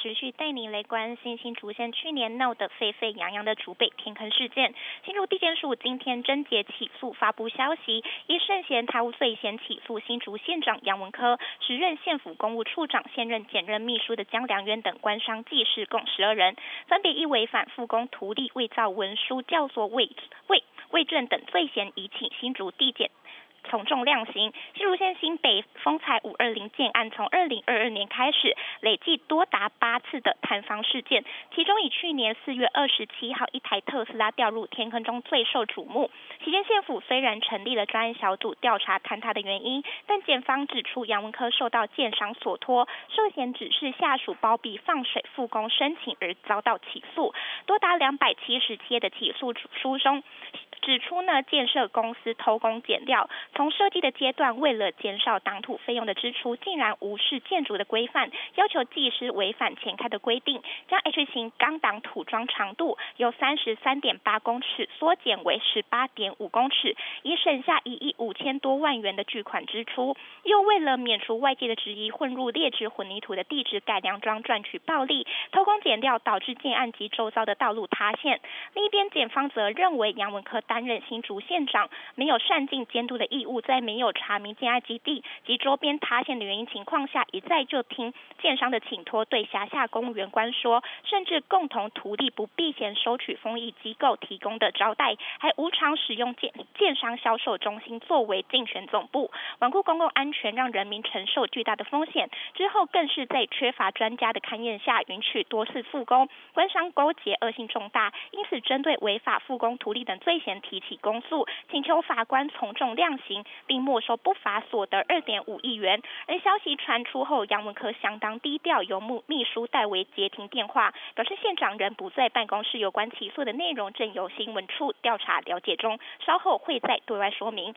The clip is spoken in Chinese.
持续带您来关心新竹县去年闹得沸沸扬扬的竹北天坑事件。新竹地检署今天侦结起诉发布消息，以涉嫌贪污罪嫌起诉新竹县长杨文科、时任县府公务处长、现任检任秘书的江良渊等官商技事共十二人，分别以违反复工图利、伪造文书、教唆伪伪伪证等罪嫌，移请新竹地检。从重量刑，新竹县新北丰采五二零建案，从二零二二年开始，累计多达八次的坍方事件，其中以去年四月二十七号一台特斯拉掉入天坑中最受瞩目。期间县府虽然成立了专案小组调查坍塌的原因，但检方指出杨文科受到建商所托，涉嫌指示下属包庇放水复工申请而遭到起诉，多达两百七十七页的起诉书中。指出呢，建设公司偷工减料，从设计的阶段为了减少挡土费用的支出，竟然无视建筑的规范，要求技师违反前开的规定，将 H 型钢挡土桩长度由三十三点八公尺缩减为十八点五公尺，以省下一亿五千多万元的巨款支出，又为了免除外界的质疑，混入劣质混凝土的地质改良桩赚取暴利，偷工减料导致建案及周遭的道路塌陷。另一边检方则认为杨文科。担任新竹县长没有善尽监督的义务，在没有查明建爱基地及周边塌陷的原因情况下，一再就听建商的请托，对辖下公务员官说，甚至共同图利不避嫌收取丰益机构提供的招待，还无偿使用建建商销售中心作为竞选总部，罔顾公共安全，让人民承受巨大的风险。之后更是在缺乏专家的勘验下，允许多次复工，官商勾结恶性重大，因此针对违法复工图利等罪嫌。提起公诉，请求法官从重量刑，并没收不法所得二点五亿元。而消息传出后，杨文科相当低调，由秘秘书代为接听电话，表示县长人不在办公室，有关起诉的内容正由新闻处调查了解中，稍后会再对外说明。